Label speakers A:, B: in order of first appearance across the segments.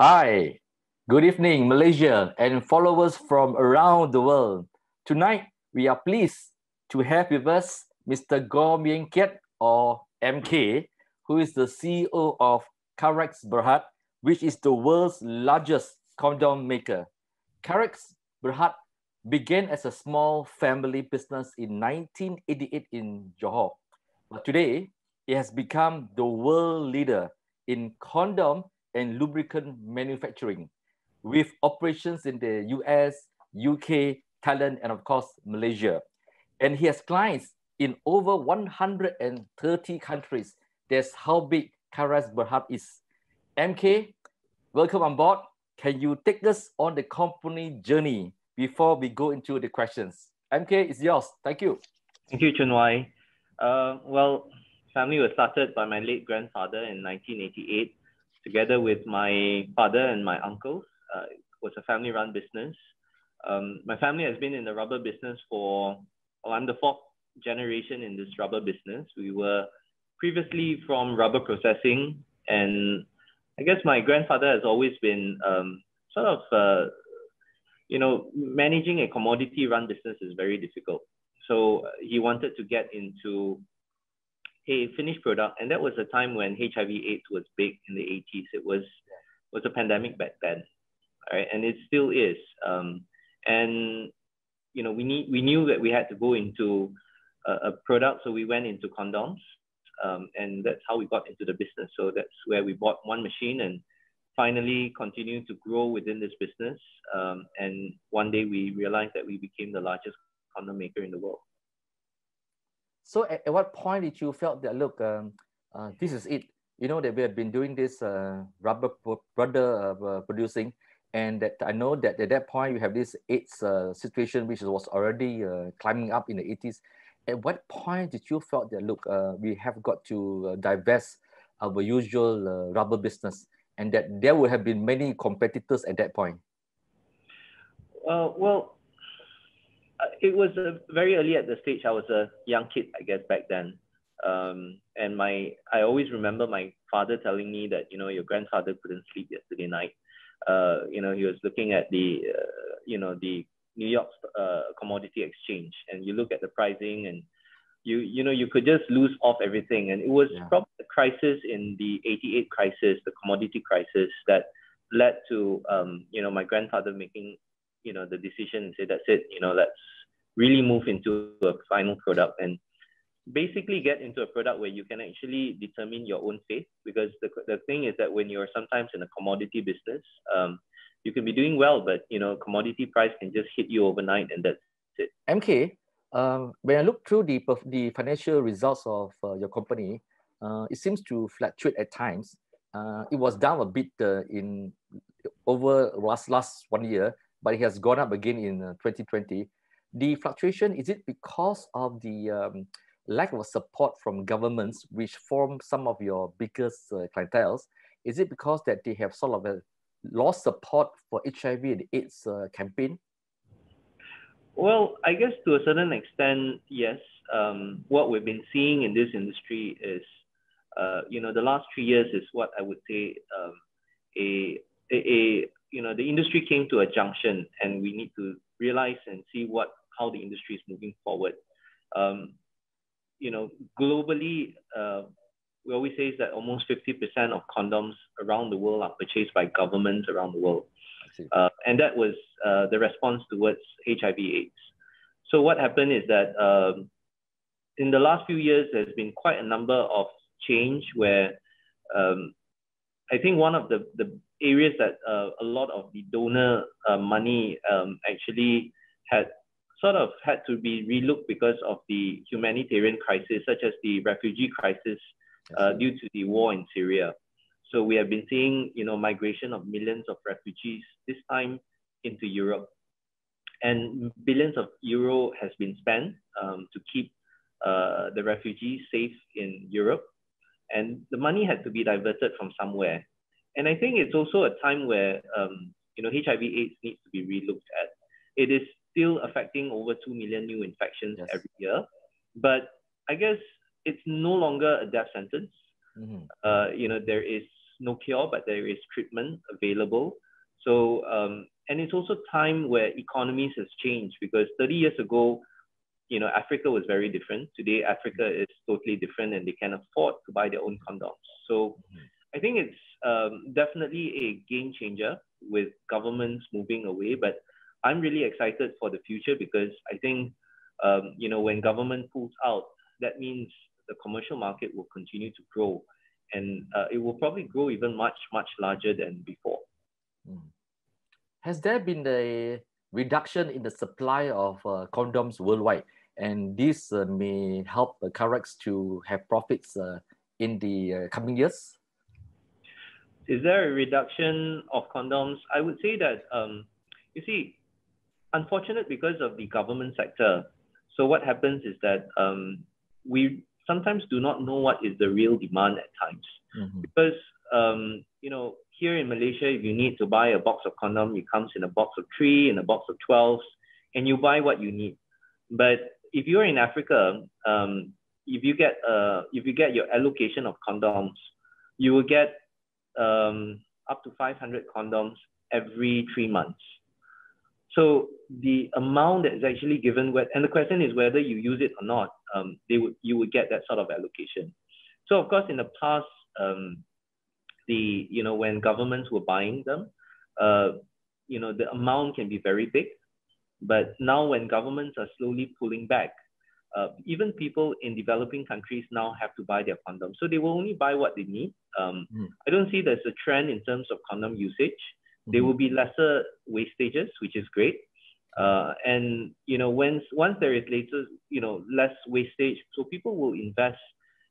A: Hi, good evening, Malaysia and followers from around the world. Tonight, we are pleased to have with us Mr. Goh Miah Kiat or MK, who is the CEO of Karex Berhad, which is the world's largest condom maker. Karex Berhad began as a small family business in 1988 in Johor. But today, it has become the world leader in condom and lubricant manufacturing with operations in the US, UK, Thailand, and of course, Malaysia. And he has clients in over 130 countries. That's how big Karex Berhad is. MK, welcome on board. Can you take us on the company journey before we go into the questions? MK, it's yours. Thank you.
B: Thank you, Chun Wai. Uh, well, family was started by my late grandfather in 1988 together with my father and my uncles. Uh, it was a family run business. Um, my family has been in the rubber business for, I'm the fourth generation in this rubber business. We were previously from rubber processing, and I guess my grandfather has always been um, sort of, uh, you know, managing a commodity run business is very difficult. So uh, he wanted to get into a finished product. And that was a time when HIV AIDS was big in the 80s. It was, was a pandemic back then, right? And it still is. Um, and, you know, we, need, we knew that we had to go into a, a product. So we went into condoms. Um, and that's how we got into the business. So that's where we bought one machine and finally continued to grow within this business. Um, and one day we realized that we became the largest condom maker in the world.
A: So at, at what point did you felt that look, um, uh, this is it? You know that we have been doing this uh, rubber rubber uh, producing, and that I know that at that point you have this AIDS uh, situation which was already uh, climbing up in the 80s. At what point did you felt that look, uh, we have got to divest our usual rubber business, and that there would have been many competitors at that point?
B: well, uh, it was uh, very early at the stage. I was a young kid, I guess, back then. Um, and my, I always remember my father telling me that, you know, your grandfather couldn't sleep yesterday night. Uh, you know, he was looking at the, uh, you know, the New York uh, commodity exchange, and you look at the pricing, and you, you know, you could just lose off everything. And it was yeah. probably the crisis in the '88 crisis, the commodity crisis, that led to, um, you know, my grandfather making you know the decision say that's it you know let's really move into a final product and basically get into a product where you can actually determine your own fate. Because the, the thing is that when you're sometimes in a commodity business um, you can be doing well but you know commodity price can just hit you overnight and that's it.
A: Mk um, when i look through the the financial results of uh, your company uh, it seems to fluctuate at times. Uh, it was down a bit uh, in over last last one year but it has gone up again in 2020. Uh, the fluctuation, is it because of the um, lack of support from governments, which form some of your biggest uh, clientele? Is it because that they have sort of a lost support for HIV and AIDS uh, campaign?
B: Well, I guess to a certain extent, yes. Um, what we've been seeing in this industry is, uh, you know, the last three years is what I would say um, a, a you know, the industry came to a junction and we need to realize and see what, how the industry is moving forward. Um, you know, globally, uh, we always say that almost 50% of condoms around the world are purchased by governments around the world. Uh, and that was uh, the response towards HIV AIDS. So what happened is that um, in the last few years, there's been quite a number of change where um, I think one of the, the areas that uh, a lot of the donor uh, money um, actually had sort of had to be relooked because of the humanitarian crisis, such as the refugee crisis uh, due to the war in Syria. So we have been seeing, you know, migration of millions of refugees this time into Europe, and billions of euro has been spent um, to keep uh, the refugees safe in Europe, and the money had to be diverted from somewhere. And I think it's also a time where um, you know HIV/AIDS needs to be relooked at. It is still affecting over two million new infections yes. every year, but I guess it's no longer a death sentence. Mm-hmm. Uh, you know there is no cure, but there is treatment available. So, um, and it's also time where economies has changed because 30 years ago, you know, Africa was very different. Today, Africa is totally different and they can afford to buy their own condoms. So mm-hmm. I think it's um, definitely a game changer with governments moving away. But I'm really excited for the future because I think, um, you know, when government pulls out, that means the commercial market will continue to grow and uh, it will probably grow even much, much larger than before. Mm.
A: Has there been a reduction in the supply of uh, condoms worldwide? and this uh, may help the to have profits uh, in the uh, coming years?
B: Is there a reduction of condoms? I would say that, um, you see, unfortunate because of the government sector. So what happens is that um, we sometimes do not know what is the real demand at times. Mm-hmm. Because, um, you know, here in Malaysia, if you need to buy a box of condom, it comes in a box of three, in a box of 12, and you buy what you need. But if you're in Africa, um, if you get uh, if you get your allocation of condoms, you will get um, up to 500 condoms every three months. So the amount that is actually given, and the question is whether you use it or not, um, they would you would get that sort of allocation. So of course, in the past, um, the you know when governments were buying them, uh, you know the amount can be very big. But now, when governments are slowly pulling back, uh, even people in developing countries now have to buy their condoms. So they will only buy what they need. Um, mm. I don't see there's a trend in terms of condom usage. Mm-hmm. There will be lesser wastages, which is great. Uh, and you know, once once there is later, you know, less wastage, so people will invest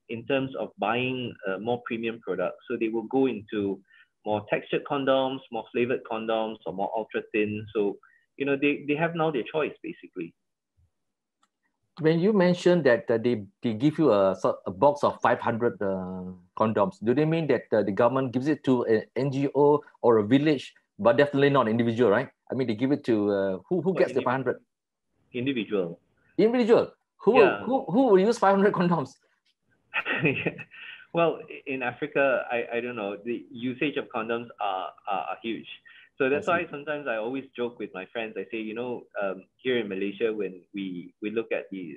B: in terms of buying uh, more premium products. So they will go into more textured condoms, more flavored condoms, or more ultra thin. So you know, they, they have now their choice basically.
A: When you mentioned that uh, they, they give you a, a box of 500 uh, condoms, do they mean that uh, the government gives it to an NGO or a village, but definitely not individual, right? I mean, they give it to uh, who, who gets the 500?
B: Individual.
A: Individual. Who, yeah. who, who will use 500 condoms?
B: well, in Africa, I, I don't know, the usage of condoms are, are, are huge. So that's why sometimes I always joke with my friends. I say, you know, um, here in Malaysia, when we, we look at the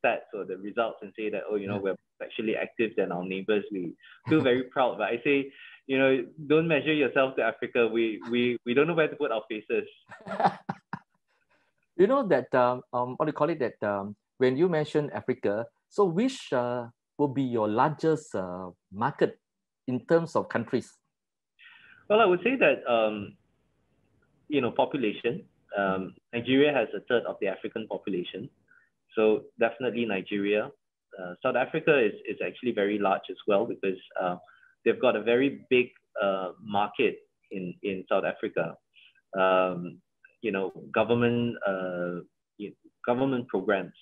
B: stats or the results and say that, oh, you know, we're actually active than our neighbors, we feel very proud. But I say, you know, don't measure yourself to Africa. We, we, we don't know where to put our faces.
A: you know that, um, um, what do you call it, that um, when you mention Africa, so which uh, will be your largest uh, market in terms of countries?
B: Well, I would say that um, you know, population. Um, Nigeria has a third of the African population. So definitely Nigeria. Uh, South Africa is, is actually very large as well because uh, they've got a very big uh, market in, in South Africa. Um, you know, government, uh, government programs.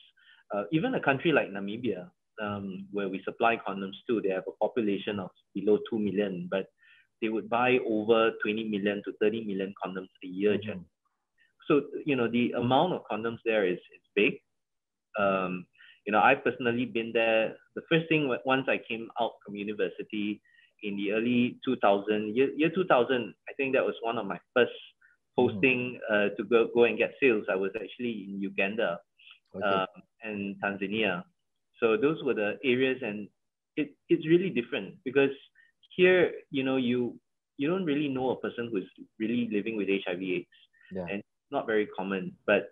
B: Uh, even a country like Namibia, um, where we supply condoms to, they have a population of below 2 million, but they would buy over 20 million to 30 million condoms a year, mm-hmm. So, you know, the amount of condoms there is, is big. Um, you know, I've personally been there. The first thing, once I came out from university in the early 2000, year, year 2000, I think that was one of my first posting mm-hmm. uh, to go, go and get sales. I was actually in Uganda okay. um, and Tanzania. So those were the areas and it, it's really different because here, you know, you you don't really know a person who's really living with HIV/AIDS, yeah. and not very common. But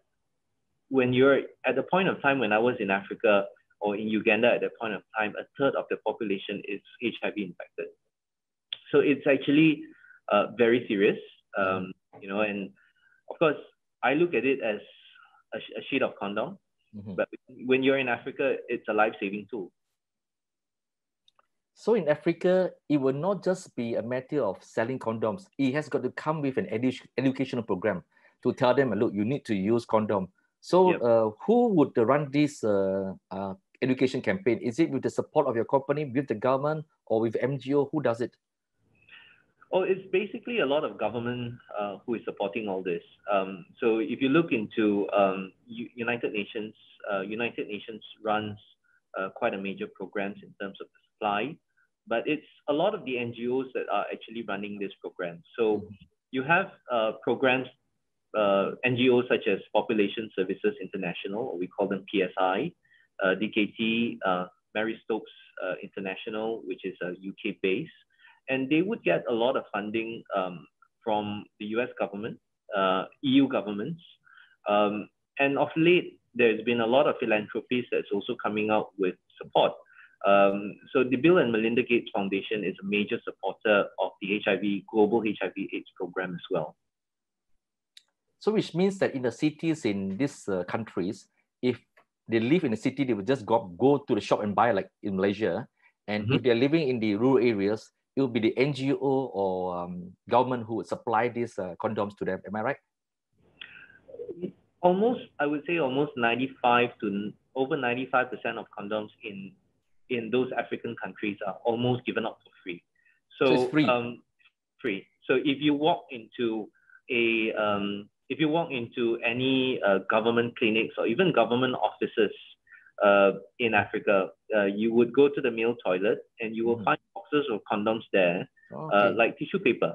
B: when you're at the point of time when I was in Africa or in Uganda at that point of time, a third of the population is HIV infected. So it's actually uh, very serious, um, you know. And of course, I look at it as a, a sheet of condom, mm-hmm. but when you're in Africa, it's a life-saving tool.
A: So in Africa, it will not just be a matter of selling condoms. It has got to come with an edu- educational program to tell them, look, you need to use condom. So yep. uh, who would run this uh, uh, education campaign? Is it with the support of your company, with the government, or with NGO? Who does it?
B: Oh, it's basically a lot of government uh, who is supporting all this. Um, so if you look into um, United Nations, uh, United Nations runs uh, quite a major programs in terms of the supply but it's a lot of the NGOs that are actually running this program. So you have uh, programs, uh, NGOs such as Population Services International, or we call them PSI, uh, DKT, uh, Marie Stopes uh, International, which is a UK base, and they would get a lot of funding um, from the US government, uh, EU governments, um, and of late there's been a lot of philanthropies that's also coming out with support. Um, so the Bill and Melinda Gates Foundation is a major supporter of the HIV global HIV/AIDS program as well.
A: So, which means that in the cities in these uh, countries, if they live in a city, they would just go go to the shop and buy, like in Malaysia. And mm-hmm. if they're living in the rural areas, it will be the NGO or um, government who would supply these uh, condoms to them. Am I right?
B: Almost, I would say almost 95 to over 95% of condoms in in those African countries are almost given up for free.
A: So, so free.
B: Um, free. So if you walk into a um, if you walk into any uh, government clinics or even government offices uh, in Africa, uh, you would go to the male toilet and you will mm. find boxes of condoms there, oh, uh, okay. like tissue paper.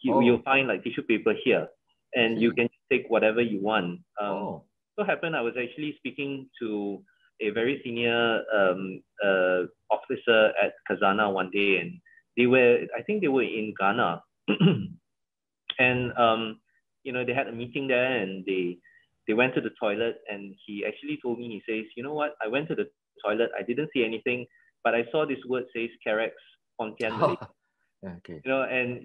B: You, oh. You'll find like tissue paper here, and you can take whatever you want. Um, oh. So happened, I was actually speaking to a very senior um, uh, officer at Khazanah one day, and they were, I think they were in Ghana, and um, you know they had a meeting there, and they they went to the toilet, and he actually told me, he says, you know what, I went to the toilet, I didn't see anything, but I saw this word says Karex Pontian.
A: okay.
B: You know, and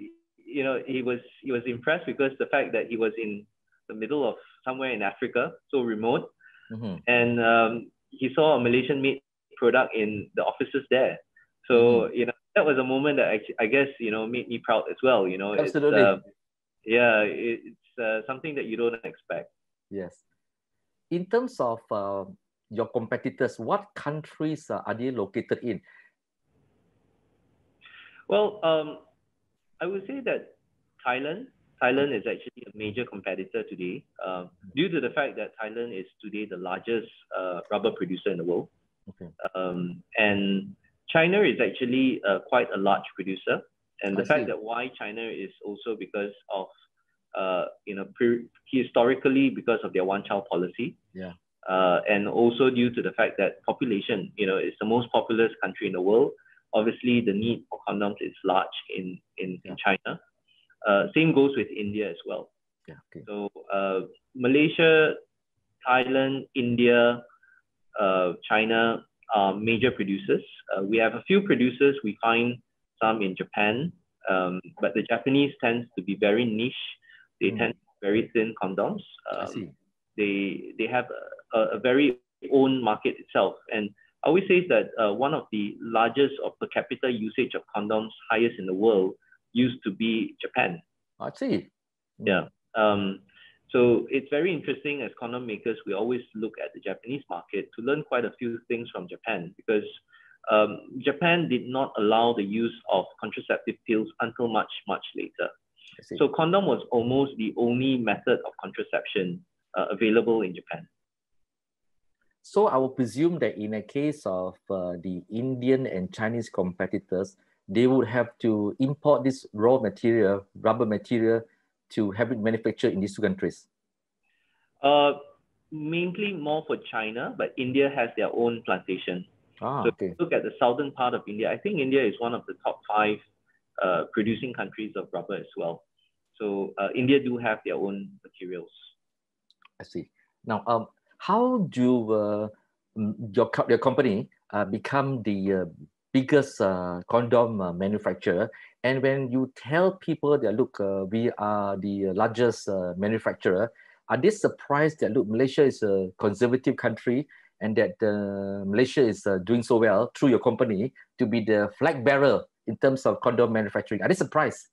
B: you know he was he was impressed because the fact that he was in the middle of somewhere in Africa, so remote, mm-hmm. and um, he saw a Malaysian made product in the offices there. So mm-hmm. you know that was a moment that I, I, guess you know made me proud as well. You know,
A: absolutely.
B: It's, uh, yeah, it's uh, something that you don't expect.
A: Yes. In terms of uh, your competitors, what countries uh, are they located in?
B: Well, um, I would say that Thailand Thailand is actually a major competitor today uh, due to the fact that Thailand is today the largest uh, rubber producer in the world.
A: Okay.
B: Um, and China is actually uh, quite a large producer. And the I fact see. that why China is also because of, uh, you know, pre- historically because of their one-child policy.
A: Yeah.
B: Uh, and also due to the fact that population, you know, is the most populous country in the world. Obviously, the need for condoms is large in, in, yeah. in China. Uh, same goes with India as well.
A: Yeah, okay.
B: So uh, Malaysia, Thailand, India, uh, China are major producers. Uh, we have a few producers. We find some in Japan, um, but the Japanese tends to be very niche. They mm. tend very thin condoms.
A: Um, I see.
B: They they have a, a, very own market itself, and I always say that uh, one of the largest of per capita usage of condoms, highest in the world, used to be Japan.
A: I see.
B: Yeah. Um, so it's very interesting as condom makers, we always look at the Japanese market to learn quite a few things from Japan because um, Japan did not allow the use of contraceptive pills until much, much later. So condom was almost the only method of contraception uh, available in Japan.
A: So I will presume that in a case of uh, the Indian and Chinese competitors, they would have to import this raw material, rubber material, to have it manufactured in these two countries?
B: Uh, mainly more for China, but India has their own plantation.
A: Ah,
B: so
A: okay.
B: look at the southern part of India. I think India is one of the top five uh, producing countries of rubber as well. So uh, India do have their own materials.
A: I see. Now, um, how do uh, your your company uh, become the uh, biggest uh, condom uh, manufacturer. And when you tell people that, look, uh, we are the largest uh, manufacturer, are they surprised that, look, Malaysia is a conservative country and that uh, Malaysia is uh, doing so well through your company to be the flag bearer in terms of condom manufacturing? Are they surprised?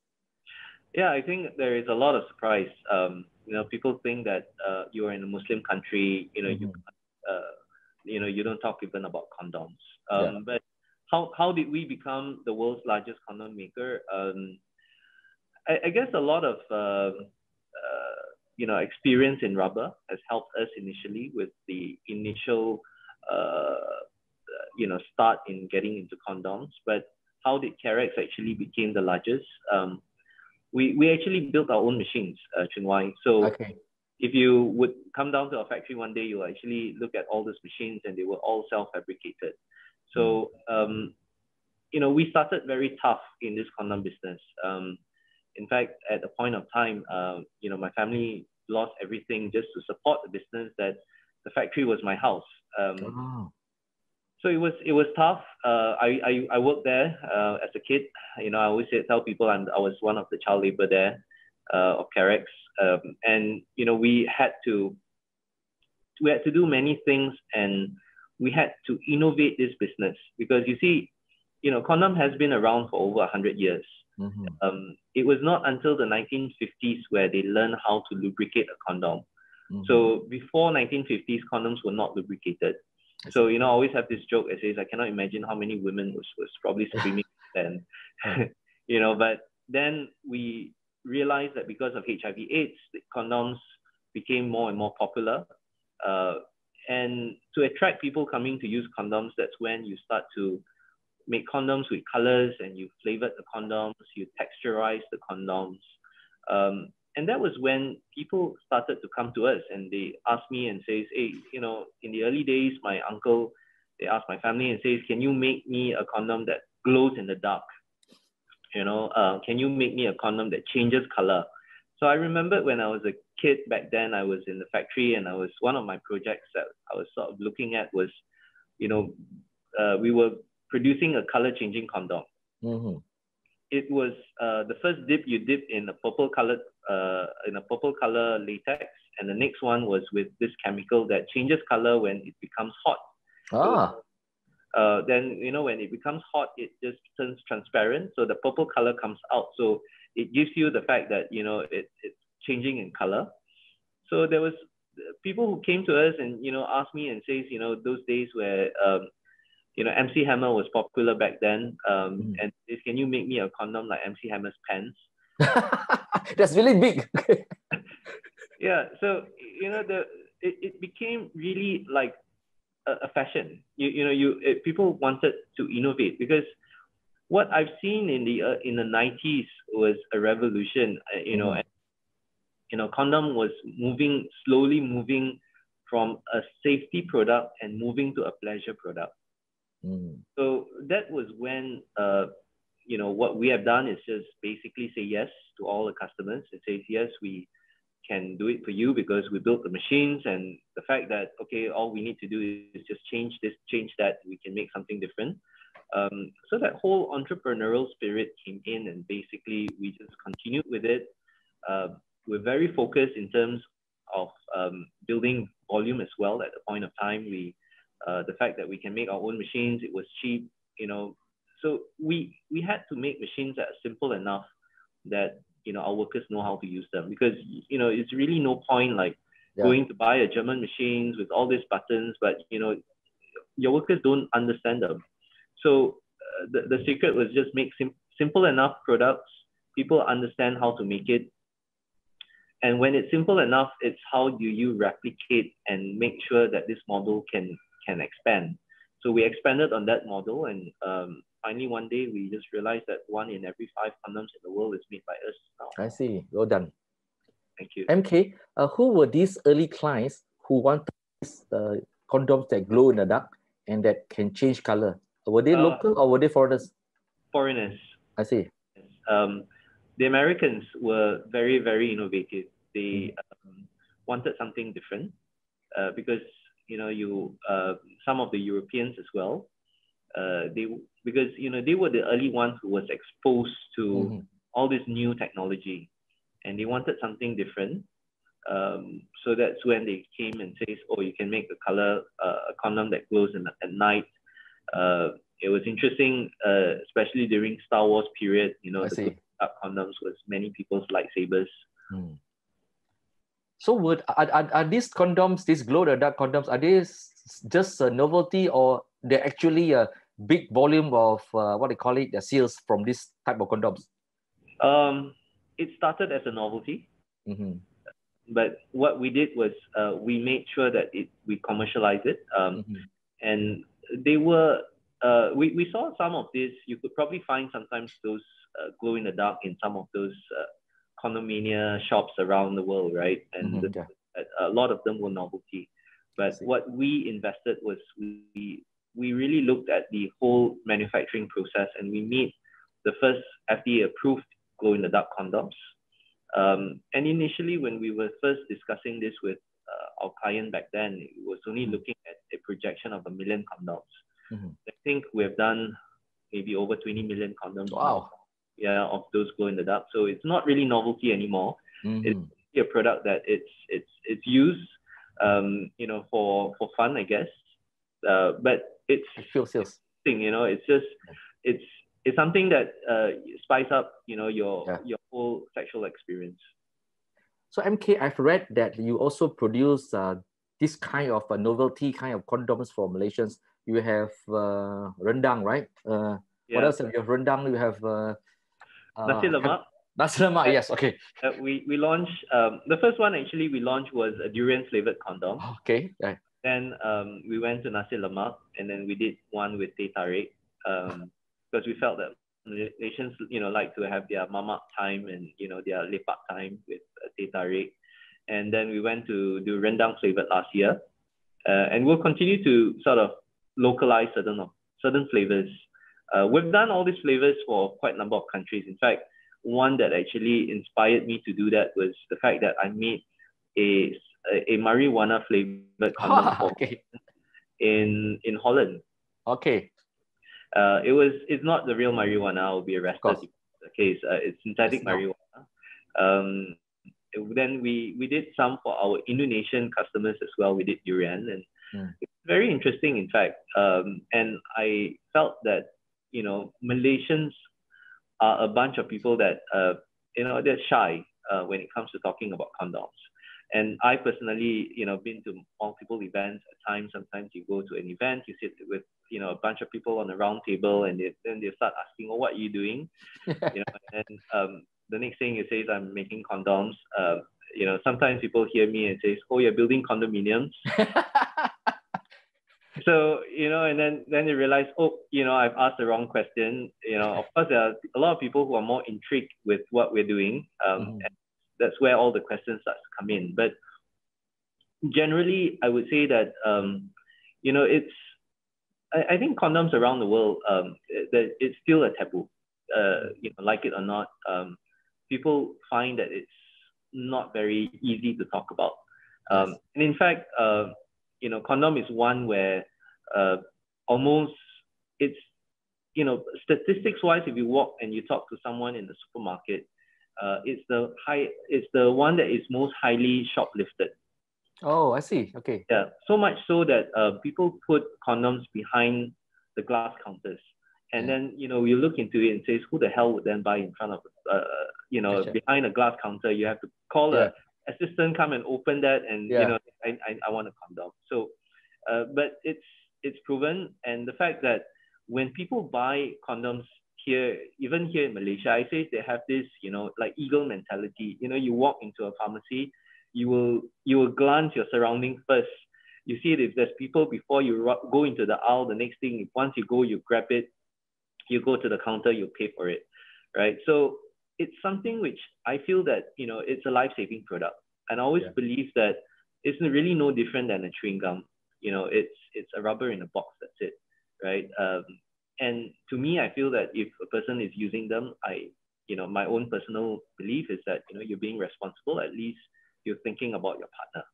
B: Yeah, I think there is a lot of surprise. Um, you know, people think that you are in a Muslim country, you know, mm-hmm. you, you know, you don't talk even about condoms. Um, yeah. But how, how did we become the world's largest condom maker? Um, I, I, guess a lot of uh, uh, you know experience in rubber has helped us initially with the initial uh, you know start in getting into condoms. But how did Karex actually became the largest? Um, we, we actually built our own machines, uh, Chun So
A: okay.
B: if you would come down to our factory one day, you'll actually look at all those machines and they were all self-fabricated. So, um, you know, we started very tough in this condom business. Um, in fact, at a point of time, uh, you know, my family lost everything just to support the business that the factory was my house. Um,
A: oh.
B: So it was it was tough. Uh, I, I I worked there uh, as a kid. You know, I always say, tell people I'm, I was one of the child labor there uh, of Karex, um, and you know we had to we had to do many things, and we had to innovate this business because you see, you know, condom has been around for over hundred years.
A: Mm-hmm.
B: Um, it was not until the 1950s where they learned how to lubricate a condom.
A: Mm-hmm.
B: So before 1950s, condoms were not lubricated. So you know, I always have this joke that says, "I cannot imagine how many women was was probably screaming then." you know, but then we realized that because of HIV/AIDS, condoms became more and more popular. Uh, and to attract people coming to use condoms, that's when you start to make condoms with colors and you flavored the condoms, you texturize the condoms. Um, and that was when people started to come to us and they asked me and says, hey, you know, in the early days, my uncle, they asked my family and says, can you make me a condom that glows in the dark? You know, uh, can you make me a condom that changes color? So I remember when I was a kid back then, I was in the factory and I was one of my projects that I was sort of looking at was, you know, uh, we were producing a color changing condom.
A: Mm-hmm.
B: It was uh, the first dip you dip in a purple colored uh, in a purple color latex, and the next one was with this chemical that changes color when it becomes hot.
A: Ah.
B: So, uh, then you know when it becomes hot, it just turns transparent, so the purple color comes out. So it gives you the fact that you know it, it's changing in color. So there was people who came to us and you know asked me and says you know those days where um, you know MC Hammer was popular back then um, mm. and says, can you make me a condom like MC Hammer's pants?
A: That's really big.
B: yeah, so you know the it, it became really like a, a fashion. You you know you it, people wanted to innovate because what I've seen in the uh, in the 90s was a revolution. Uh, you know, mm. and, you know, condom was moving slowly moving from a safety product and moving to a pleasure product.
A: Mm.
B: So that was when uh, you know, what we have done is just basically say yes to all the customers. It says, yes, we can do it for you because we built the machines and the fact that, okay, all we need to do is just change this, change that, we can make something different. Um, so that whole entrepreneurial spirit came in and basically we just continued with it. Uh, we're very focused in terms of um, building volume as well. At the point of time, we, uh, the fact that we can make our own machines, it was cheap, you know, so we we had to make machines that are simple enough that you know our workers know how to use them because you know it's really no point like yeah. going to buy a German machines with all these buttons, but you know your workers don't understand them. So uh, the, the secret was just make sim- simple enough products. People understand how to make it. And when it's simple enough, it's how do you replicate and make sure that this model can can expand. So we expanded on that model, and um, finally one day we just realized that one in every five condoms in the world is made by us now.
A: I see. Well done.
B: Thank you.
A: MK, uh, who were these early clients who wanted uh, condoms that glow in the dark and that can change color? Were they uh, local or were they foreigners?
B: Foreigners.
A: I see.
B: Um, the Americans were very, very innovative. They um, wanted something different uh, because you know you uh, some of the Europeans as well uh, they because you know they were the early ones who was exposed to mm-hmm. all this new technology, and they wanted something different. Um, so that's when they came and says, "Oh, you can make a color uh, a condom that glows in, at night." Uh, it was interesting, uh, especially during Star Wars period. You know,
A: I
B: the condoms was many people's lightsabers.
A: Hmm. So, would are, are, are these condoms, these glow the dark condoms, are they just a novelty or they're actually a big volume of uh, what they call it, the sales from this type of condoms?
B: Um, it started as a novelty.
A: Mm-hmm.
B: But what we did was uh, we made sure that it we commercialized it, um, mm-hmm. and they were uh, we, we saw some of this. You could probably find sometimes those glow in the dark in some of those uh, condominium shops around the world, right? And
A: Mhm,
B: the,
A: yeah.
B: a lot of them were novelty. But what we invested was we we really looked at the whole manufacturing process, and we made the first FDA approved glow in the dark condoms. Um, and initially, when we were first discussing this with uh, our client back then, it was only
A: Mhm.
B: looking at a projection of a million condoms.
A: Mhm.
B: I think we've done maybe over 20 million condoms.
A: Wow.
B: Yeah, of those glow in the dark. So it's not really novelty anymore
A: Mhm.
B: a product that it's it's it's used um, you know for for fun I guess uh, but it's
A: It feels sales.
B: thing you know it's just it's it's something that uh, spice up you know your
A: Yeah.
B: your whole sexual experience
A: So MK, I've read that you also produce uh, this kind of uh, novelty kind of condoms for Malaysians. You have uh, rendang, right? Uh, What else? have You have rendang. You have uh, uh,
B: nasi lemak
A: Nasi lemak. Yes. Okay.
B: uh, we we launched um, the first one actually we launched was a durian flavored condom
A: Okay. Yeah.
B: then um, we went to nasi lemak and then we did one with teh tarik um, because we felt that Malaysians you know like to have their mamak time and you know their lepak time with uh, teh tarik and then we went to do rendang flavored last year uh, and we'll continue to sort of localize certain of certain flavors uh, we've done all these flavors for quite a number of countries in fact one that actually inspired me to do that was the fact that I made a a, a marijuana flavored condom for
A: okay.
B: in in Holland.
A: Okay.
B: Uh, it was it's not the real marijuana. I'll be arrested. if The case uh, it's synthetic
A: no.
B: marijuana. Um, then we we did some for our Indonesian customers as well. We did durian, and
A: Mm.
B: it's very interesting, in fact. Um, and I felt that you know Malaysians are a bunch of people that uh, you know they're shy uh, when it comes to talking about condoms. And I personally, you know, been to multiple events at times. Sometimes you go to an event, you sit with, you know, a bunch of people on a round table, and they, then they start asking, "Oh, what are you doing?" You know, and um, the next thing you say is, "I'm making condoms." Uh, you know, sometimes people hear me and says, "Oh, you're building condominiums." so you know, and then then they realize, oh, you know, I've asked the wrong question. You know, of course, there are a lot of people who are more intrigued with what we're doing. Um,
A: Mhm.
B: and that's where all the questions start to come in. But generally, I would say that um, you know, it's I, I think condoms around the world um, that it's still a taboo. Uh, you know, like it or not, um, people find that it's not very easy to talk about. Um, and in fact, uh, you know, condom is one where uh, almost it's, you know, statistics wise, if you walk and you talk to someone in the supermarket, uh, it's the high, it's the one that is most highly shoplifted.
A: oh, I see. Okay.
B: Yeah, so much so that uh, people put condoms behind the glass counters. And
A: Yeah.
B: then, you know, you look into it and says, who the hell would then buy in front of, uh, you know,
A: Gotcha.
B: behind a glass counter? You have to call
A: Yeah.
B: a assistant, come and open that, and
A: Yeah.
B: you know, I, I, I want a condom. So, uh, but it's it's proven, and the fact that when people buy condoms here, even here in Malaysia, I say they have this, you know, like eagle mentality. You know, you walk into a pharmacy, you will you will glance your surroundings first. You see it if there's people before you go into the aisle. The next thing, if once you go, you grab it, you go to the counter, you pay for it, right? So it's something which I feel that you know it's a life-saving product, and I always
A: Yeah.
B: believe that it's really no different than a chewing gum. You know, it's it's a rubber in a box. That's it, right? Um, and to me, I feel that if a person is using them, I, you know, my own personal belief is that you know you're being responsible. At least you're thinking about your partner.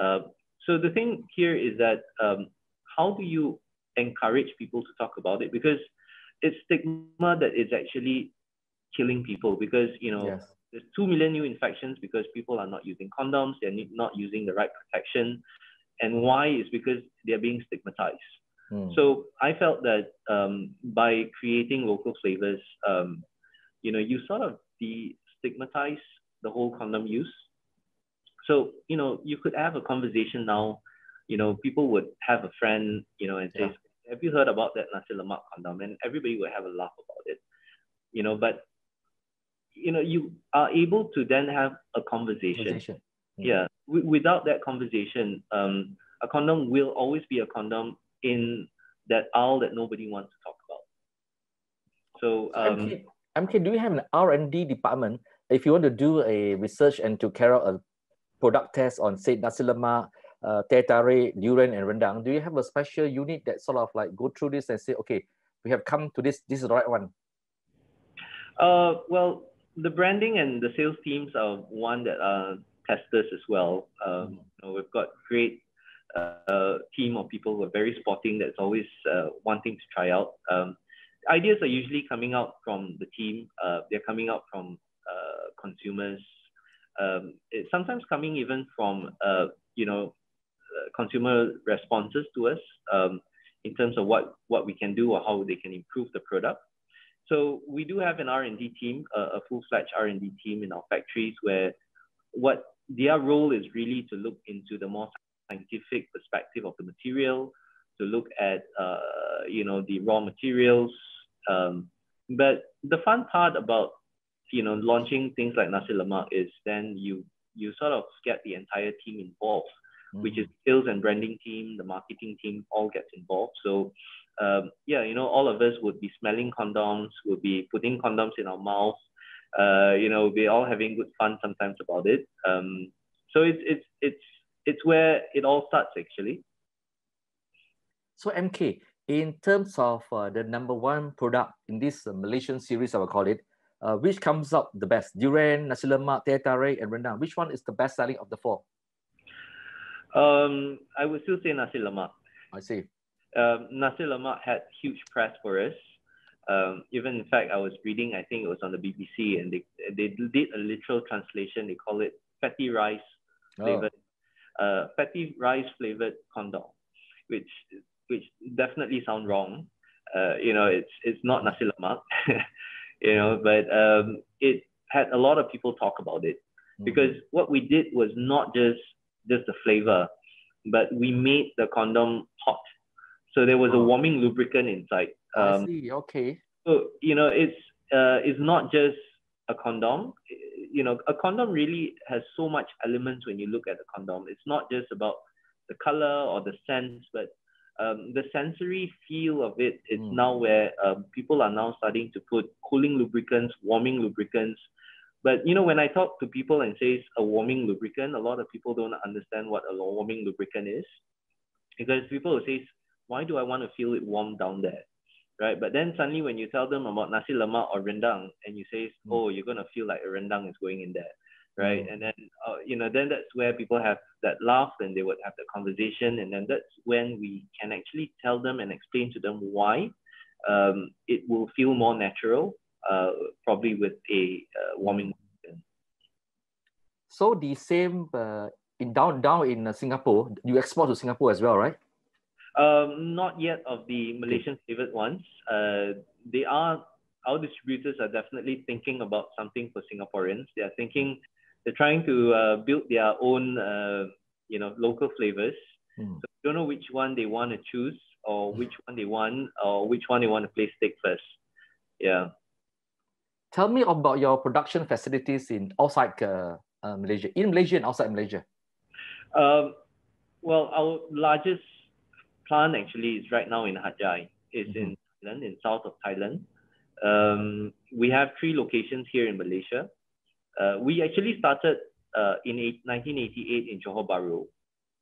B: Uh, so the thing here is that um, how do you encourage people to talk about it? Because it's stigma that is actually killing people. Because you know
A: Yes.
B: there's 2 million new infections because people are not using condoms, they're not using the right protection. And why is because they're being stigmatized.
A: Mm.
B: So I felt that um, by creating local flavors, um, you know, you sort of destigmatize the whole condom use. So, you know, you could have a conversation now, you know, people would have a friend, you know, and say, have you heard about that nasi lemak condom? And everybody would have a laugh about it, you know, but, you know, you are able to then have a conversation.
A: Conversation. Mm.
B: Yeah. Without that conversation, um, a condom will always be a condom in that aisle that nobody wants to talk about. So, um,
A: MK, MK, do you have an R&D department if you want to do a research and to carry out a product test on say nasi lemak, uh, teh tarik, durian and rendang, do you have a special unit that sort of like go through this and say, okay, we have come to this, this is the right one?
B: Uh, well, the branding and the sales teams are one that are testers as well. Um, mm-hmm. you know, we've got great uh, team of people who are very sporting that's always uh, wanting to try out. Um, ideas are usually coming out from the team. Uh, they're coming out from uh, consumers. Um, it's sometimes coming even from uh, you know uh, consumer responses to us um, in terms of what what we can do or how they can improve the product. So we do have an R&D team, a full-fledged R&D team in our factories where what their role is really to look into the more scientific perspective of the material, to look at uh, you know the raw materials. Um, but the fun part about you know launching things like nasi lemak is then you you sort of get the entire team involved, mm. which is sales and branding team, the marketing team all gets involved. So um, yeah, you know all of us would be smelling condoms, would be putting condoms in our mouth. Uh, you know, we're all having good fun sometimes about it. Um, so it's it's it's it's where it all starts actually.
A: So MK, in terms of uh, the number one product in this uh, Malaysian series, I will call it, uh, which comes up the best? Durian, nasi lemak, teh tarik, and rendang. Which one is the best selling of the four?
B: Um, I would still say nasi lemak.
A: I see.
B: Um, nasi lemak had huge press for us. Um, even in fact, I was reading, I think it was on the BBC, and they they did a literal translation. They call it fatty rice oh. flavored uh, fatty rice flavored condom, which which definitely sound wrong. Uh, you know, it's it's not nasi lemak, you know, but um, it had a lot of people talk about it mm-hmm. because what we did was not just just the flavor, but we made the condom hot. So there was oh. a warming lubricant inside.
A: Um, I see. Okay.
B: So you know, it's uh, it's not just a condom you know, a condom really has so much elements when you look at a condom. It's not just about the color or the sense, but um, the sensory feel of it is mm. now where um, people are now starting to put cooling lubricants, warming lubricants. But you know, when I talk to people and say a warming lubricant, a lot of people don't understand what a warming lubricant is, because people will say, "Why do I want to feel it warm down there?" Right? But then suddenly when you tell them about nasi lemak or rendang and you say, mm. oh, you're going to feel like a rendang is going in there, right? Mm. And then, uh, you know, then that's where people have that laugh and they would have the conversation. And then that's when we can actually tell them and explain to them why um, it will feel more natural, uh, probably with a uh, warming.
A: So the same uh, in down down in uh, Singapore, you export to Singapore as well, right?
B: Um, not yet of the Malaysian favorite ones. Uh, they are our distributors are definitely thinking about something for Singaporeans. They are thinking they're trying to uh, build their own uh, you know local flavors. Mm. So don't know which one they want to choose or which one they want or which one they want to place stake first. Yeah.
A: Tell me about your production facilities in outside uh, uh, Malaysia, in Malaysia and outside Malaysia.
B: Um, well, our largest plant actually is right now in Hat Yai. It's mm-hmm. in Thailand, in south of Thailand. Um, we have three locations here in Malaysia. Uh, we actually started uh, in eight, 1988 in Johor Bahru.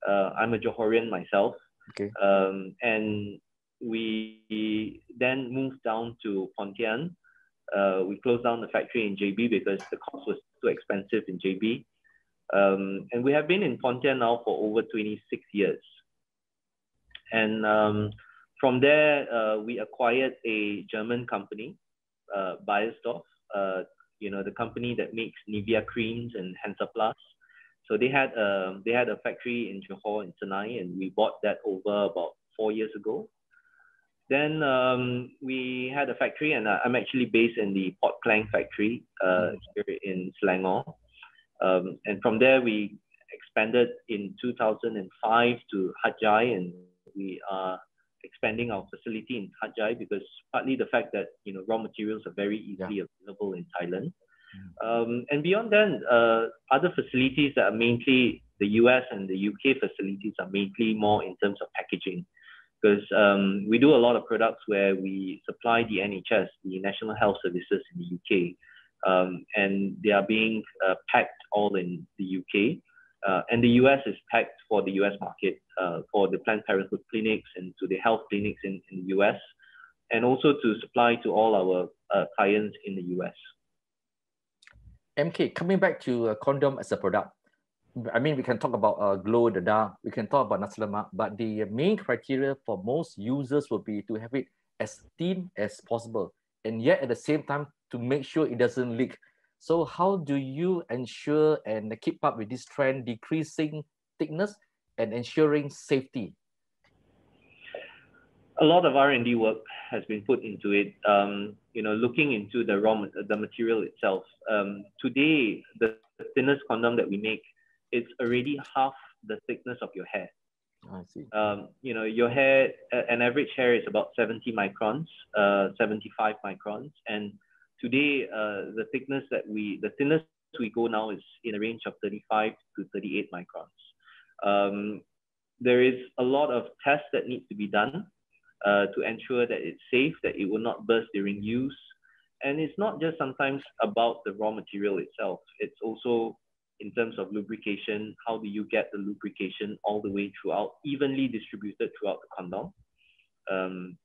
B: Uh, I'm a Johorian myself.
A: Okay.
B: Um, and we then moved down to Pontian. Uh, we closed down the factory in JB because the cost was too expensive in JB. Um, and we have been in Pontian now for over 26 years. And um, from there, uh, we acquired a German company, uh, uh, you know, the company that makes Nivea creams and Hansaplast. So they had a, um, they had a factory in Johor in Senai, and we bought that over about four years ago. Then um, we had a factory, and I'm actually based in the Port Klang factory uh, here in Selangor. Um, and from there, we expanded in 2005 to Hat Yai, and we are expanding our facility in Hat Yai because partly the fact that you know raw materials are very easily yeah. available in Thailand. Mm. Um, and beyond that, uh, other facilities that are mainly the US and the UK facilities are mainly more in terms of packaging. because um, we do a lot of products where we supply the NHS, the National Health Services in the UK, um, and they are being uh, packed all in the UK. Uh, and the US is packed for the US market, uh, for the Planned Parenthood clinics and to the health clinics in, in the US, and also to supply to all our uh, clients in the US.
A: MK, coming back to a condom as a product, I mean, we can talk about uh, glow in the dark, we can talk about nasi lemak, but the main criteria for most users will be to have it as thin as possible, and yet at the same time to make sure it doesn't leak. So how do you ensure and keep up with this trend, decreasing thickness and ensuring safety?
B: A lot of R&D work has been put into it. Um, you know, looking into the raw the material itself. Um, today, the thinnest condom that we make it's already half the thickness of your hair.
A: I see.
B: Um, you know, your hair, an average hair is about 70 microns, uh, 75 microns. And today, uh, the thickness that we, the thinnest we go now is in a range of 35 to 38 microns. Um, there is a lot of tests that need to be done uh, to ensure that it's safe, that it will not burst during use. And it's not just sometimes about the raw material itself. It's also in terms of lubrication, how do you get the lubrication all the way throughout, evenly distributed throughout the condom? Um,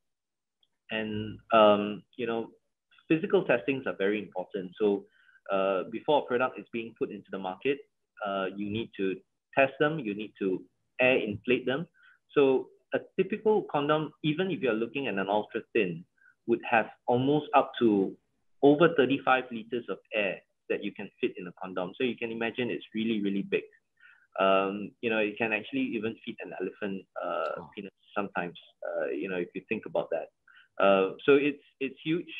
B: and, um, you know, physical testings are very important. So uh, before a product is being put into the market, uh, you need to test them, you need to air inflate them. So a typical condom, even if you're looking at an ultra thin, would have almost up to over 35 liters of air that you can fit in a condom. So you can imagine it's really, really big. Um, you know, it can actually even fit an elephant uh, oh. penis sometimes, uh, you know, if you think about that. Uh, so it's, it's huge.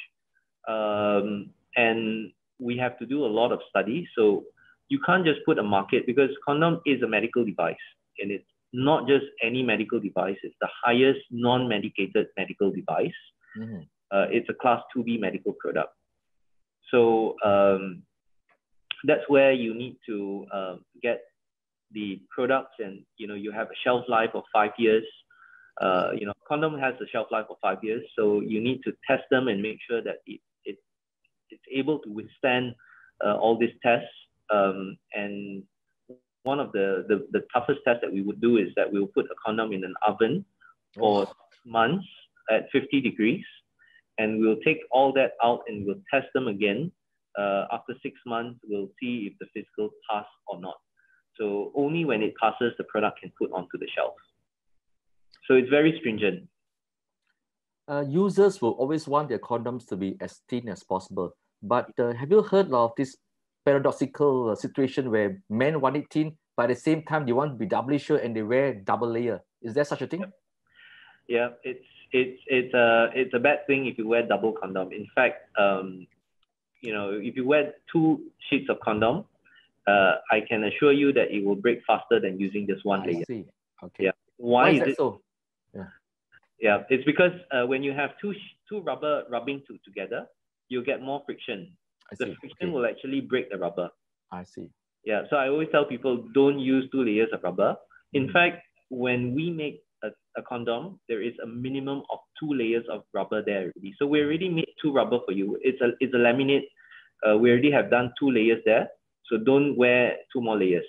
B: Um, and we have to do a lot of study. So you can't just put a market because condom is a medical device and it's not just any medical device. It's the highest non-medicated medical device. Mm-hmm. Uh, it's a class 2B medical product. So um, that's where you need to uh, get the products and you know you have a shelf life of five years uh, you know condom has a shelf life of five years so you need to test them and make sure that it, it it's able to withstand uh, all these tests um, and one of the, the the toughest tests that we would do is that we will put a condom in an oven for oh. months at 50 degrees and we'll take all that out and we'll test them again uh, after six months, we'll see if the physical pass or not. So only when it passes, the product can put onto the shelf. So it's very stringent.
A: Uh, users will always want their condoms to be as thin as possible. But uh, have you heard of this paradoxical uh, situation where men want it thin, but at the same time they want to be doubly sure and they wear double layer? Is there such a thing?
B: Yeah, it's it's it's a it's a bad thing if you wear double condom. In fact, um, you know, if you wear two sheets of condom, uh, I can assure you that it will break faster than using just one
A: I
B: layer.
A: See. Okay.
B: Yeah.
A: Why, Why is, is it so?
B: Yeah. Yeah, it's because uh, when you have two two rubber rubbing to, together, you get more friction.
A: I
B: the
A: see.
B: friction
A: okay.
B: will actually break the rubber.
A: I see.
B: Yeah, so I always tell people don't use two layers of rubber. In mm. fact, when we make a, a condom, there is a minimum of two layers of rubber there already. So we already made two rubber for you. It's a it's a laminate. Uh, we already have done two layers there. So don't wear two more layers.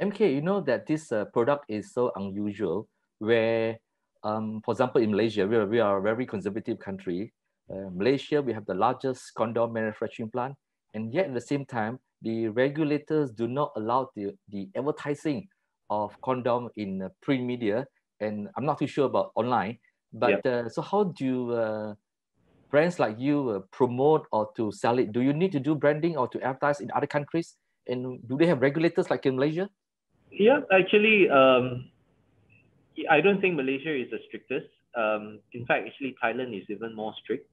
A: MK, you know that this uh, product is so unusual where, um, for example, in Malaysia, we are, we are a very conservative country. Uh, Malaysia, we have the largest condom manufacturing plant. And yet at the same time, the regulators do not allow the, the advertising of condom in uh, print media, and I'm not too sure about online. But yep. uh, so how do uh, brands like you uh, promote or to sell it? Do you need to do branding or to advertise in other countries? And do they have regulators like in Malaysia?
B: Yeah, actually, um, I don't think Malaysia is the strictest. Um, in fact, actually, Thailand is even more strict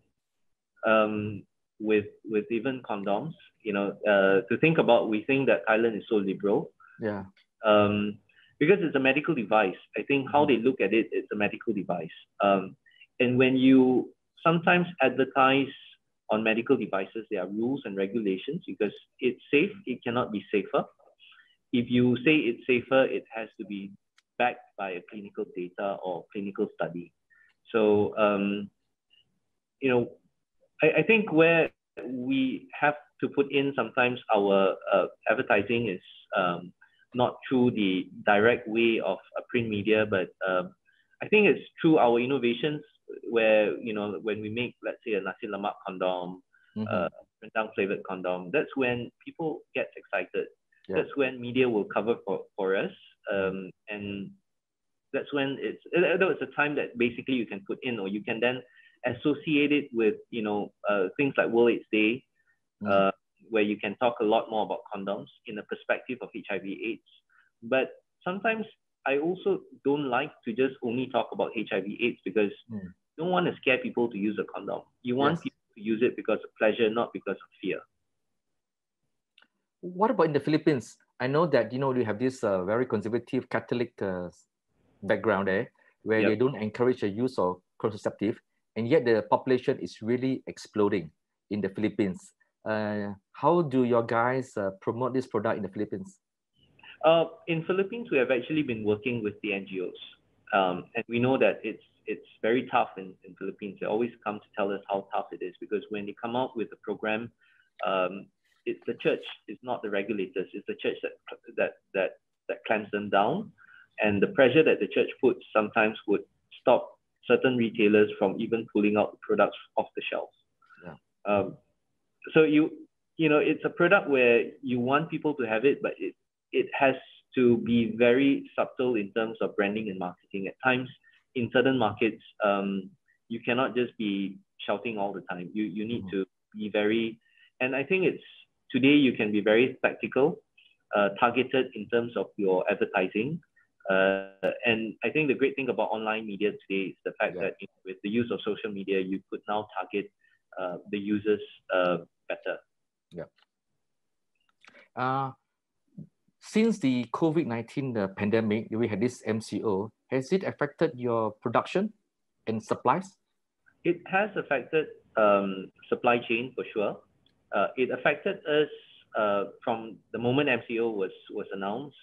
B: um, with with even condoms. You know, uh, to think about, we think that Thailand is so liberal.
A: Yeah.
B: Um, because it's a medical device. I think how they look at it, it's a medical device. Um, and when you sometimes advertise on medical devices, there are rules and regulations because it's safe, it cannot be safer. If you say it's safer, it has to be backed by a clinical data or clinical study. So, um, you know, I, I, think where we have to put in sometimes our uh, advertising is um, not through the direct way of a print media, but um, I think it's through our innovations where, you know, when we make, let's say, a nasi lemak condom, mm-hmm. uh, rendang flavored condom, that's when people get excited. Yeah. That's when media will cover for, for us. Um, and that's when it's, although it's a time that basically you can put in or you can then associate it with, you know, uh, things like World AIDS Day, mm-hmm. uh, where you can talk a lot more about condoms in the perspective of HIV AIDS. But sometimes I also don't like to just only talk about HIV AIDS because mm. you don't want to scare people to use a condom. You want yes. people to use it because of pleasure, not because of fear.
A: What about in the Philippines? I know that you know you have this uh, very conservative Catholic uh, background there, where yep. they don't encourage the use of contraceptive, and yet the population is really exploding in the Philippines. Uh, how do your guys uh, promote this product in the Philippines?
B: Uh, in Philippines, we have actually been working with the NGOs, um, and we know that it's it's very tough in, in Philippines. They always come to tell us how tough it is because when they come out with a program, um, it's the church, it's not the regulators. It's the church that that that that clamps them down, and the pressure that the church puts sometimes would stop certain retailers from even pulling out products off the shelves. Yeah. Um, so you you know it's a product where you want people to have it, but it it has to be very subtle in terms of branding and marketing. At times, in certain markets, um, you cannot just be shouting all the time. You you need mm-hmm. to be very, and I think it's today you can be very tactical, uh, targeted in terms of your advertising. Uh, and I think the great thing about online media today is the fact yeah. that you know, with the use of social media, you could now target uh, the users uh, better.
A: Yeah. Uh, since the COVID 19 uh, pandemic, we had this MCO, has it affected your production and supplies?
B: It has affected um, supply chain for sure. Uh, it affected us uh, from the moment MCO was, was announced,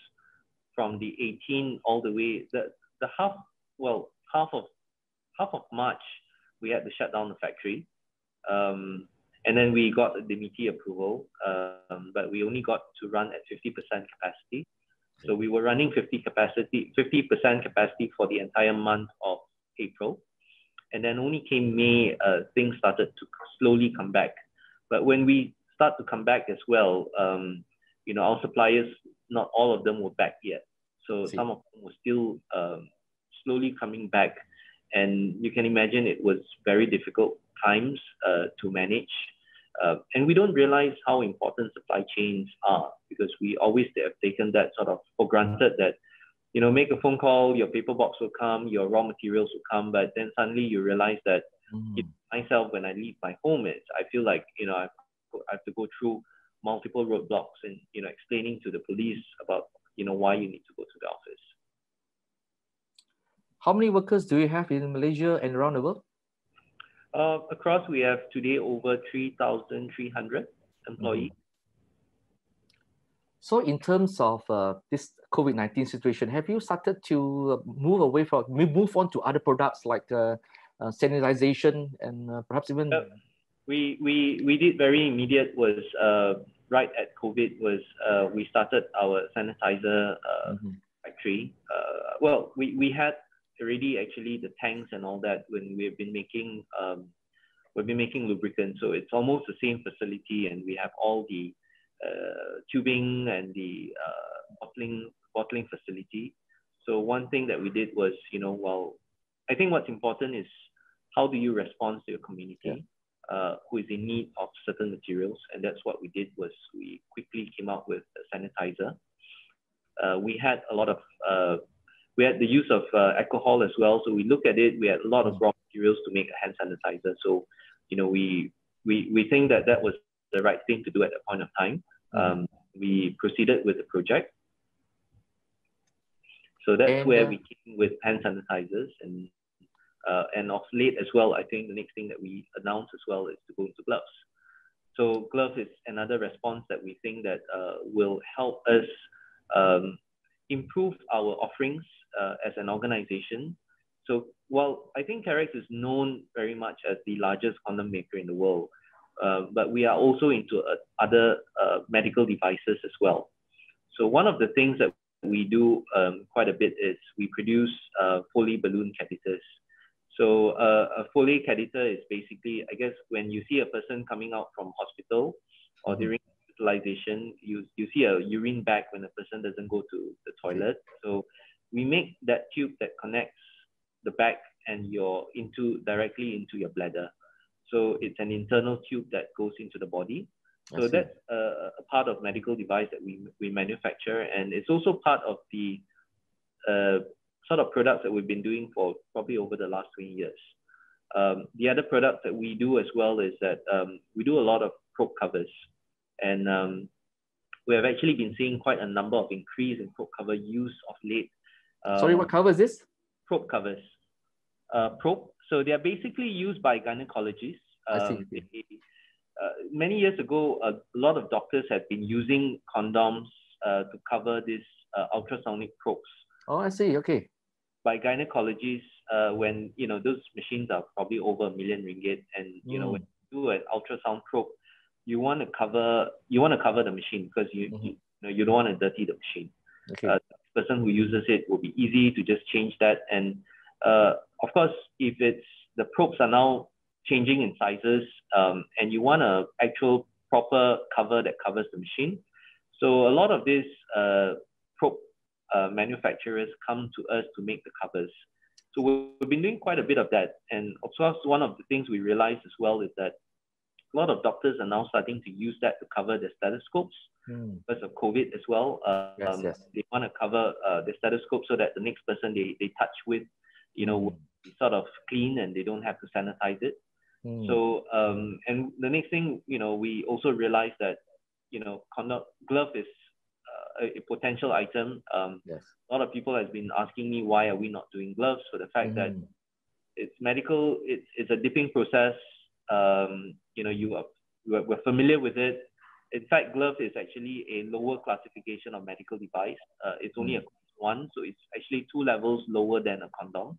B: from the 18 all the way, the, the half, well, half of, half of March, we had to shut down the factory. Um, and then we got the MITI approval, um, but we only got to run at 50% capacity. So we were running 50 capacity, 50% capacity for the entire month of April. And then only came May, uh, things started to slowly come back. But when we start to come back as well, um, you know, our suppliers, not all of them were back yet. So See. some of them were still um, slowly coming back. And you can imagine it was very difficult times uh, to manage. Uh, and we don't realize how important supply chains are because we always have taken that sort of for granted that, you know, make a phone call, your paper box will come, your raw materials will come, but then suddenly you realize that mm. you myself, when I leave my home, it's, I feel like, you know, I, I have to go through multiple roadblocks and, you know, explaining to the police about, you know, why you need to go to the office.
A: How many workers do you have in Malaysia and around the world?
B: Uh, across, we have today over 3,300 employees. Mm-hmm.
A: So in terms of uh, this COVID-19 situation, have you started to move away from, move on to other products like uh, uh sanitization and uh, perhaps even?
B: we, we, we did very immediate was uh, right at COVID was we started our sanitizer mm-hmm. factory. well, we, we had already actually the tanks and all that when we've been making um, we've been making lubricant. So it's almost the same facility, and we have all the uh, tubing and the uh, bottling bottling facility. So one thing that we did was, you know, well, I think what's important is how do you respond to your community yeah. Uh, who is in need of certain materials, and that's what we did was we quickly came out with a sanitizer. Uh, we had a lot of uh, we had the use of uh, alcohol as well. So we looked at it. We had a lot of raw materials to make a hand sanitizer. So, you know, we we we think that that was the right thing to do at that point of time. Um, we proceeded with the project. So that's and, where uh, we came with hand sanitizers and uh, and of late as well. I think the next thing that we announce as well is to go into gloves. So gloves is another response that we think that uh, will help us um, improve our offerings uh, as an organization. So while I think Karex is known very much as the largest condom maker in the world, uh, but we are also into uh, other uh, medical devices as well. So one of the things that we do um, quite a bit is we produce Foley balloon catheters. So uh, a Foley catheter is basically, I guess, when you see a person coming out from hospital or mm-hmm. during hospitalization, you, you see a urine bag when a person doesn't go to the toilet. So we make that tube that connects the bag and your into directly into your bladder. So it's an internal tube that goes into the body. So that's a, a, part of medical device that we, we manufacture. And it's also part of the uh, sort of products that we've been doing for probably over the last 20 years. Um, the other product that we do as well is that um, we do a lot of probe covers. And um, we have actually been seeing quite a number of increase in probe cover use of late.
A: Sorry, what cover is this?
B: Probe covers. Uh, probe. So they are basically used by gynecologists.
A: I see.
B: Um, they, uh, many years ago, a lot of doctors had been using condoms uh, to cover these uh, ultrasonic probes.
A: Oh, I see. Okay.
B: By gynecologists, uh, when you know those machines are probably over a million ringgit, and you mm. know when you do an ultrasound probe, you want to cover you want to cover the machine because you, mm-hmm. you, you, know you don't want to dirty the machine. Okay. Uh, the person who uses it will be easy to just change that, and uh, of course, if it's the probes are now changing in sizes, um, and you want a actual proper cover that covers the machine. So a lot of these uh, probe uh, manufacturers come to us to make the covers. So we've been doing quite a bit of that. And of course, one of the things we realized as well is that a lot of doctors are now starting to use that to cover their stethoscopes mm. because of COVID as well. Uh, yes, um, yes. They want to cover uh, the stethoscope so that the next person they, they touch with, you know, mm. sort of clean and they don't have to sanitize it. Mm. So, um, and the next thing, you know, we also realized that, you know, glove is a, potential item. Um, yes. A lot of people has been asking me why are we not doing gloves for the fact mm. that it's medical, it's, it's a dipping process. Um, you know, you are, we're, we're familiar with it. In fact, glove is actually a lower classification of medical device. Uh, it's only mm. a one, so it's actually two levels lower than a condom.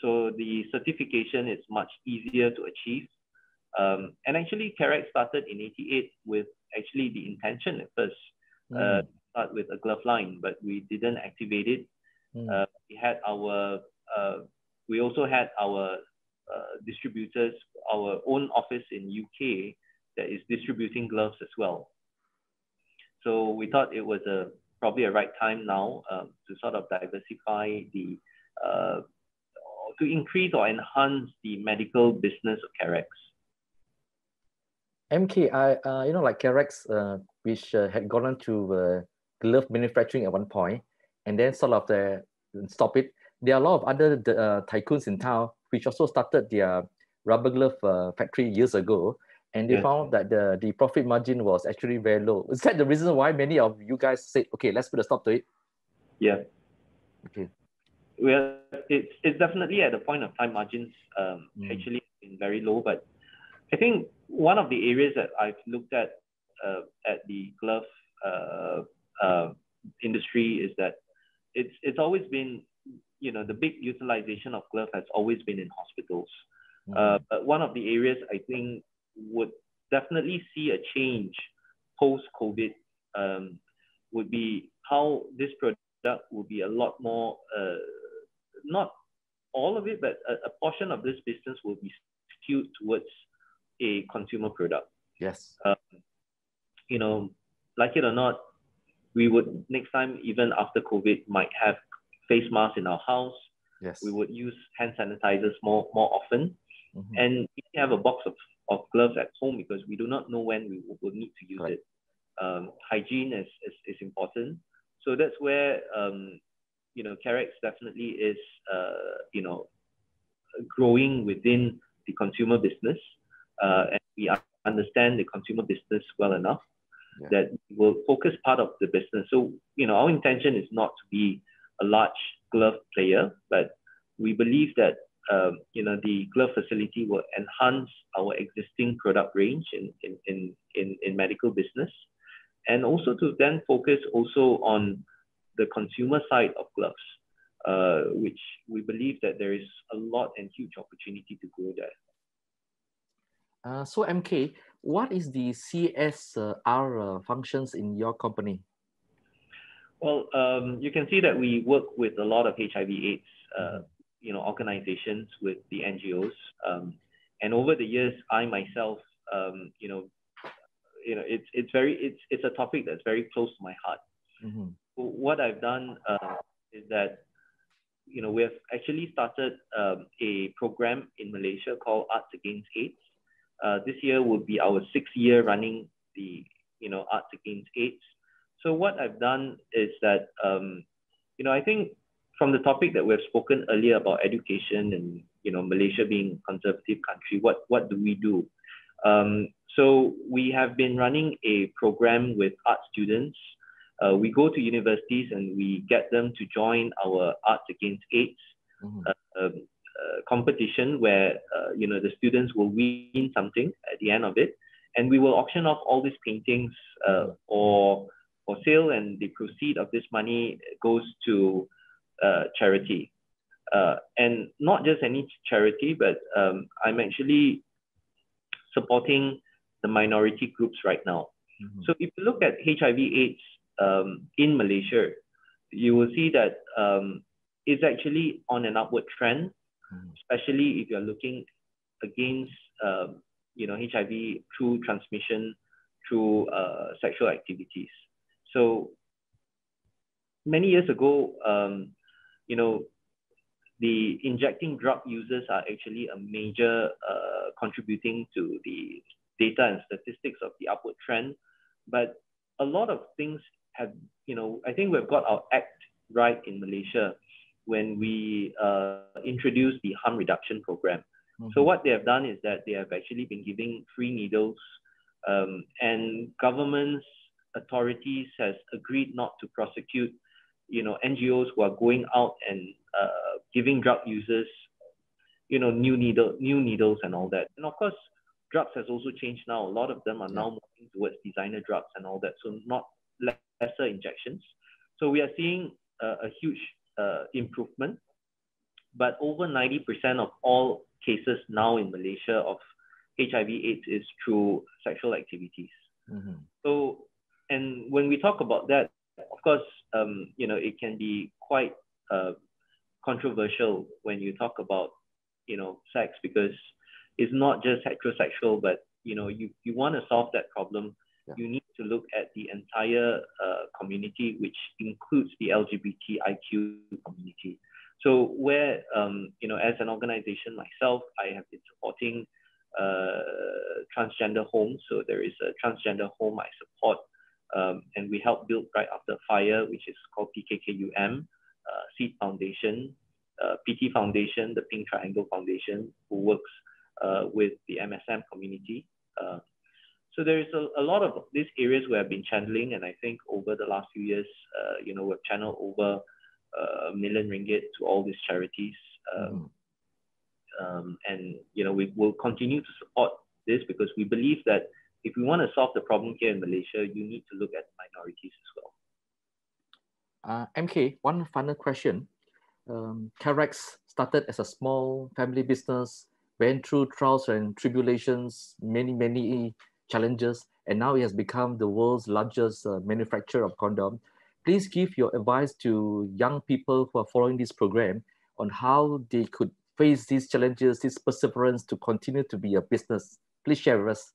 B: So the certification is much easier to achieve. Um, and actually, Karex started in 88 with actually the intention at first mm. uh, start with a glove line, but we didn't activate it. Mm. Uh, we had our, uh, we also had our uh, distributors, our own office in UK that is distributing gloves as well. So we thought it was a probably a right time now um, to sort of diversify the uh, to increase or enhance the medical business of Karex?
A: MK, I, uh, you know, like Karex, uh, which uh, had gone into uh, glove manufacturing at one point, and then sort of the stop it. There are a lot of other uh, tycoons in town which also started their rubber glove uh, factory years ago, and they yeah. found that the, the profit margin was actually very low. Is that the reason why many of you guys said, okay, let's put a stop to it?
B: Yeah.
A: Okay
B: well, it's it's definitely at the point of time margins um, mm. actually been very low. But I think one of the areas that I've looked at uh, at the glove uh, uh, industry is that it's it's always been you know the big utilization of glove has always been in hospitals. Mm. but one of the areas I think would definitely see a change post COVID um, would be how this product would be a lot more uh, not all of it, but a, a portion of this business will be skewed towards a consumer product.
A: Yes.
B: Um, you know, like it or not, we would next time, even after COVID, might have face masks in our house.
A: Yes.
B: We would use hand sanitizers more more often, mm-hmm. and we have a box of, of gloves at home because we do not know when we will, will need to use right. it. Um, hygiene is, is, is important. So that's where um, you know, Karex definitely is, uh, you know, growing within the consumer business, uh, and we understand the consumer business well enough yeah. that we'll focus part of the business. So, you know, our intention is not to be a large glove player, but we believe that um, you know the glove facility will enhance our existing product range in in, in, in, in medical business, and also to then focus also on the consumer side of gloves, uh, which we believe that there is a lot and huge opportunity to grow there.
A: Uh, so MK, what is the CSR uh, functions in your company?
B: Well, um, you can see that we work with a lot of HIV/AIDS, uh, you know, organizations with the NGOs, um, and over the years, I myself, um, you know, you know, it's it's very it's it's a topic that's very close to my heart. Mm-hmm. What I've done uh, is that, you know, we have actually started um, a program in Malaysia called Arts Against AIDS. Uh, this year will be our sixth year running the, you know, Arts Against AIDS. So what I've done is that, um, you know, I think from the topic that we've spoken earlier about education and, you know, Malaysia being a conservative country, what, what do we do? Um, so we have been running a program with art students. Uh, we go to universities and we get them to join our Arts Against AIDS mm-hmm. uh, um, uh, competition where, uh, you know, the students will win something at the end of it. And we will auction off all these paintings uh, or for sale and the proceed of this money goes to uh, charity. Uh, and not just any charity, but um, I'm actually supporting the minority groups right now. Mm-hmm. So if you look at HIV AIDS um, in Malaysia, you will see that um, it's actually on an upward trend, mm-hmm. especially if you're looking against uh, you know HIV through transmission through uh, sexual activities. So many years ago, um, you know, the injecting drug users are actually a major uh, contributing to the data and statistics of the upward trend. But a lot of things have, you know, I think we've got our act right in Malaysia when we uh, introduced the harm reduction program. Mm-hmm. So what they have done is that they have actually been giving free needles um, and governments authorities has agreed not to prosecute, you know, NGOs who are going out and uh, giving drug users, you know, new needle, new needles and all that. And of course, drugs has also changed now. A lot of them are now moving towards designer drugs and all that. So not lesser injections. So we are seeing uh, a huge uh, improvement. But over 90% of all cases now in Malaysia of HIV/AIDS is through sexual activities. Mm-hmm. So and when we talk about that, of course, um, you know, it can be quite uh, controversial when you talk about, you know, sex because it's not just heterosexual, but you know, you, you want to solve that problem, yeah. you need to look at the entire uh, community, which includes the LGBTIQ. So where, um, you know, as an organization myself, I have been supporting uh, transgender homes. So there is a transgender home I support um, and we help build right after fire, which is called PKKUM, uh, Seed Foundation, uh, PT Foundation, the Pink Triangle Foundation, who works uh, with the MSM community. Uh, so there is a, a, lot of these areas where I've been channeling, and I think over the last few years, uh, you know, we've channeled over a million ringgit to all these charities. Um, mm. um, and you know, we will continue to support this because we believe that if we want to solve the problem here in Malaysia, you need to look at minorities as well.
A: Uh, MK, one final question. Um, Karex started as a small family business, went through trials and tribulations, many, many challenges, and now it has become the world's largest uh, manufacturer of condom. Please give your advice to young people who are following this program on how they could face these challenges, this perseverance to continue to be a business. Please share with us.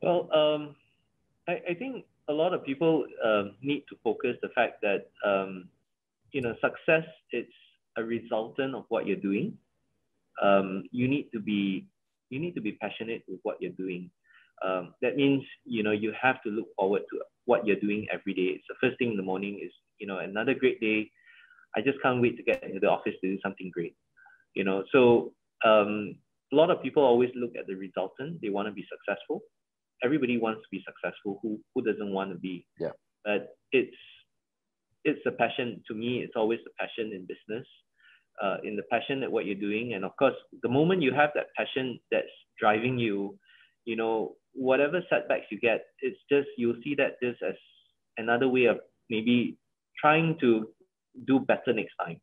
B: Well, um, I, I, think a lot of people um, need to focus the fact that um, you know success is a resultant of what you're doing. Um, you need to be you need to be passionate with what you're doing. Um, that means you know you have to look forward to what you're doing every day. It's the first thing in the morning is you know another great day. I just can't wait to get into the office to do something great. You know, so um, a lot of people always look at the resultant. They want to be successful everybody wants to be successful. Who who doesn't want to be?
A: Yeah.
B: But it's it's a passion to me. It's always a passion in business, uh, in the passion at what you're doing. And of course, the moment you have that passion that's driving you, you know, whatever setbacks you get, it's just you'll see that this as another way of maybe trying to do better next time.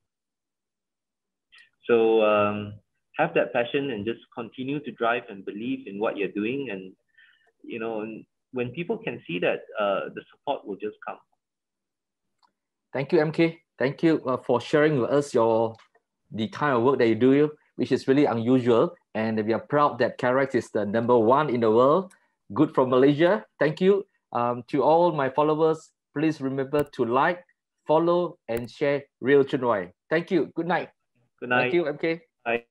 B: So um, have that passion and just continue to drive and believe in what you're doing. And, you know, when people can see that, uh, the support will just come.
A: Thank you, MK. Thank you uh, for sharing with us your the kind of work that you do, which is really unusual. And we are proud that Karex is the number one in the world. Good from Malaysia. Thank you. Um, to all my followers, please remember to like, follow, and share Real Chun Wai. Thank you. Good night.
B: Good night.
A: Thank you, MK.
B: Bye.